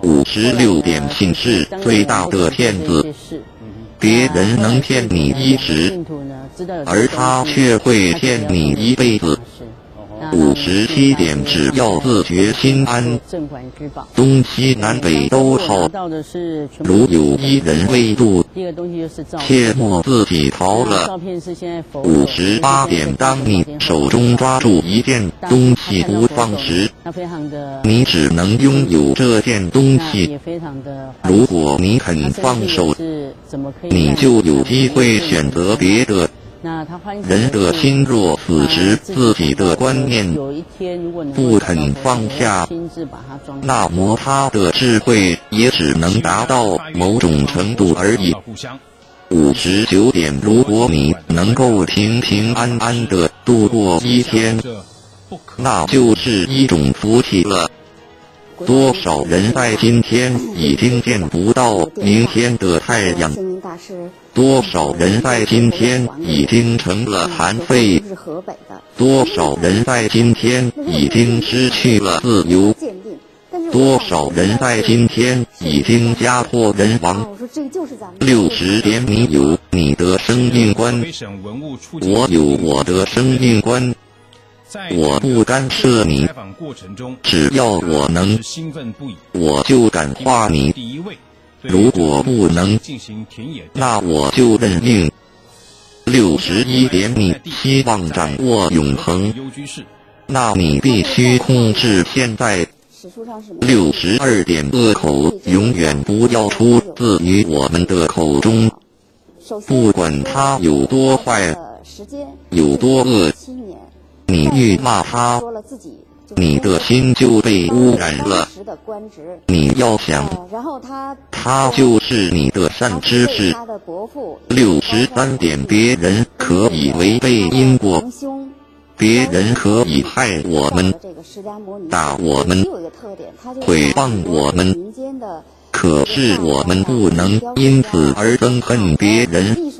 五十六点信是最大的骗子，别人能骗你一时，而他却会骗你一辈子。五十七点，只要自觉心安，东西南北都好。如有一人未度，切莫自己逃了。五十八点，当你手中抓住一件东西不放时，那非常的你只能拥有这件东西。也非常的如果你肯放手，你就有机会选择别的。人的心若死时，自己的观念不肯放下，那么他的智慧也只能达到某种程度而已。五十九点，如果你能够平平安安的度过一天，那就是一种福气了。多少人在今天已经见不到明天的太阳？多少人在今天已经成了残废？多少人在今天已经失去了自由？多少人在今天已经家破人亡？六十点，你有你的生命观，我有我的生命观。我不干涉你，只要我能，我就感化你。如果不能，那我就认命。六十一点，你希望掌握永恒，那你必须控制现在。六十二点，恶口永远不要出自于我们的口中，不管他有多坏，有多恶。你越骂他，你的心就被污染了。你要想，然后他他就是你的善知识。六十三点，别人可以违背因果，别人可以害我们、打我们、毁谤我们，可是我们不能因此而憎恨别人。为